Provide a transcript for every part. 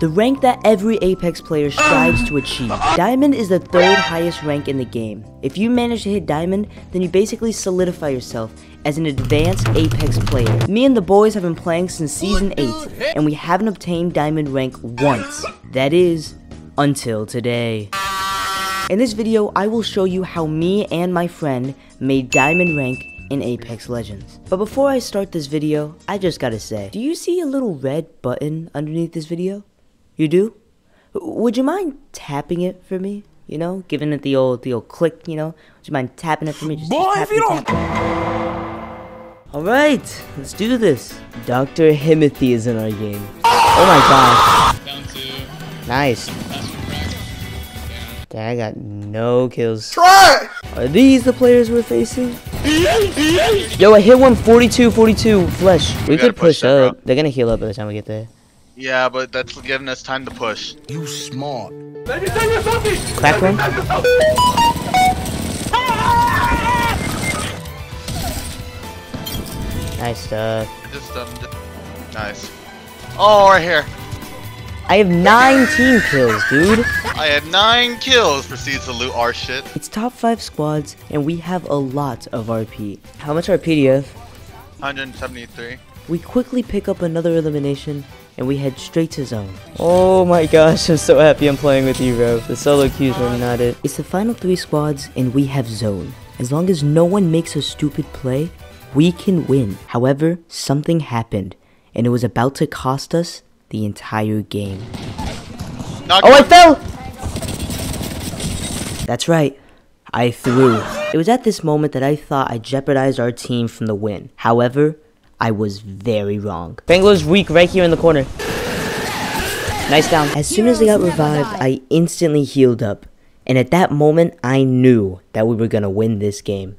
the rank that every Apex player strives to achieve. Diamond is the third highest rank in the game. If you manage to hit Diamond, then you basically solidify yourself as an advanced Apex player. Me and the boys have been playing since Season 8, and we haven't obtained Diamond rank once. That is, until today. In this video, I will show you how me and my friend made Diamond rank in Apex Legends. But before I start this video, I just gotta say, do you see a little red button underneath this video? You do? Would you mind tapping it for me? You know, giving it the old, the old click, you know? Would you mind tapping it for me? Just, Boy, just if you tap it, tap it. Alright, let's do this. Dr. Himothy is in our game. Oh my god. Down to Nice. last. Dang, I got no kills. Try! Are these the players we're facing? Yo, I hit one 42, 42 flesh. We, We could push, push them, up. They're gonna heal up by the time we get there. Yeah, but that's giving us time to push. You smart. Crack one? Nice stuff. Just um, just- nice. Oh, right here. I have 19 kills, dude. I had nine kills. Proceeds to loot our shit. It's top 5 squads, and we have a lot of RP. How much RP do you have? 173. We quickly pick up another elimination, and we head straight to zone. Oh my gosh, I'm so happy I'm playing with you, bro. The solo queues were not it. It's the final three squads, and we have zone. As long as no one makes a stupid play, we can win. However, something happened, and it was about to cost us the entire game. Knock Oh, I fell! That's right. I threw. It was at this moment that I thought I jeopardized our team from the win. However, I was very wrong. Bangalore's weak right here in the corner. Nice down. As soon as I got revived, I instantly healed up. And at that moment, I knew that we were gonna win this game.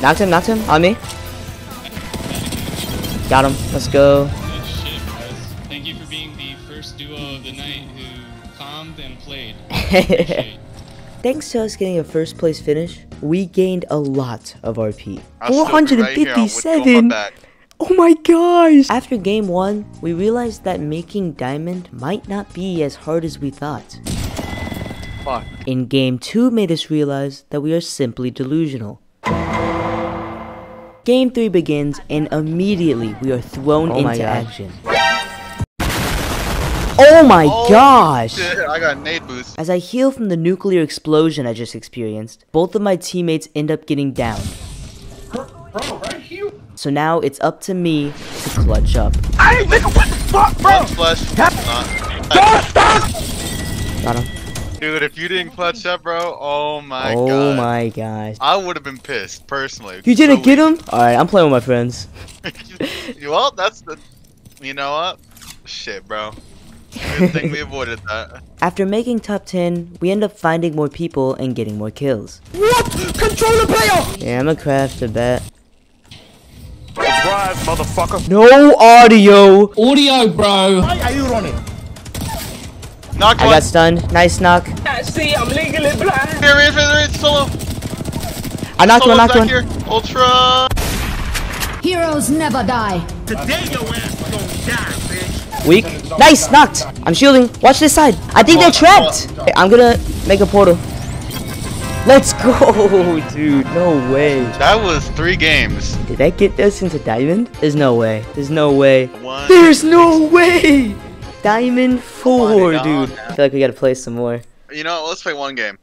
Knocked him, knocked him, on me. Got him, let's go. Good shit, guys. Thank you for being the first duo of the night who calmed and played. Thanks to us getting a first place finish, we gained a lot of RP. I'll still be right here, I'll withdraw my 457! Oh my gosh! After game one, we realized that making diamond might not be as hard as we thought. Fuck. In game two made us realize that we are simply delusional. Game 3 begins and immediately we are thrown Oh into action. Oh, oh my Oh, gosh! Shit, I got a nade boost. As I heal from the nuclear explosion I just experienced, both of my teammates end up getting down. So now it's up to me to clutch up. One flesh. Not. Got him. Dude, if you didn't clutch up, bro, oh my oh god. my gosh. I would have been pissed, personally. You didn't So get him? Alright, I'm playing with my friends. weak. well, that's the. You know what? Shit, bro. Good thing we avoided that. After making top 10, we end up finding more people and getting more kills. What? Controller player! Yeah, I'm a craft a bet. Surprise, motherfucker. No audio! Audio, bro. Why are you running? Knocked I one. got stunned. Nice knock. See, I'm legally blind. Here, here, here, here, solo. I knocked one, Solo's knocked one. here. Ultra. Heroes never die. Today your ass gonna die, bitch. Weak. Nice, knocked. I'm shielding. Watch this side. I think they're trapped. Okay, I'm gonna make a portal. Let's go, dude. No way. That was three games. Did that get us into diamond? There's no way. There's no way. One. There's no way. Diamond four, on dude. I feel like we gotta play some more. You know, what, let's play one game.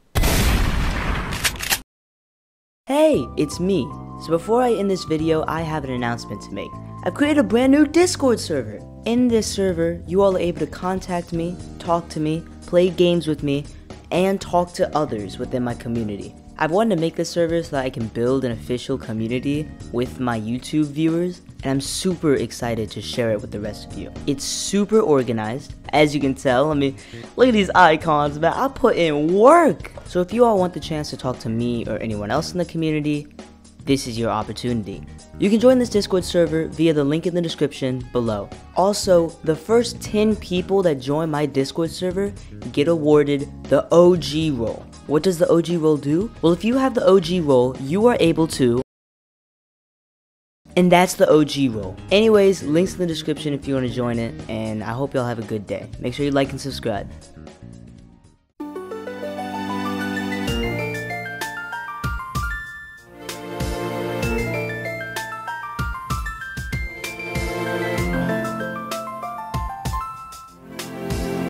Hey, it's me. So before I end this video, I have an announcement to make. I've created a brand new Discord server. In this server, you all are able to contact me, talk to me, play games with me, and talk to others within my community. I've wanted to make this server so that I can build an official community with my YouTube viewers, and I'm super excited to share it with the rest of you. It's super organized, as you can tell. I mean, look at these icons, man. I put in work. So if you all want the chance to talk to me or anyone else in the community, this is your opportunity. You can join this Discord server via the link in the description below. Also, the first 10 people that join my Discord server get awarded the OG role. What does the OG role do? Well, if you have the OG role, you are able to And that's the OG role. Anyways, links in the description if you want to join it, and I hope y'all have a good day. Make sure you like and subscribe.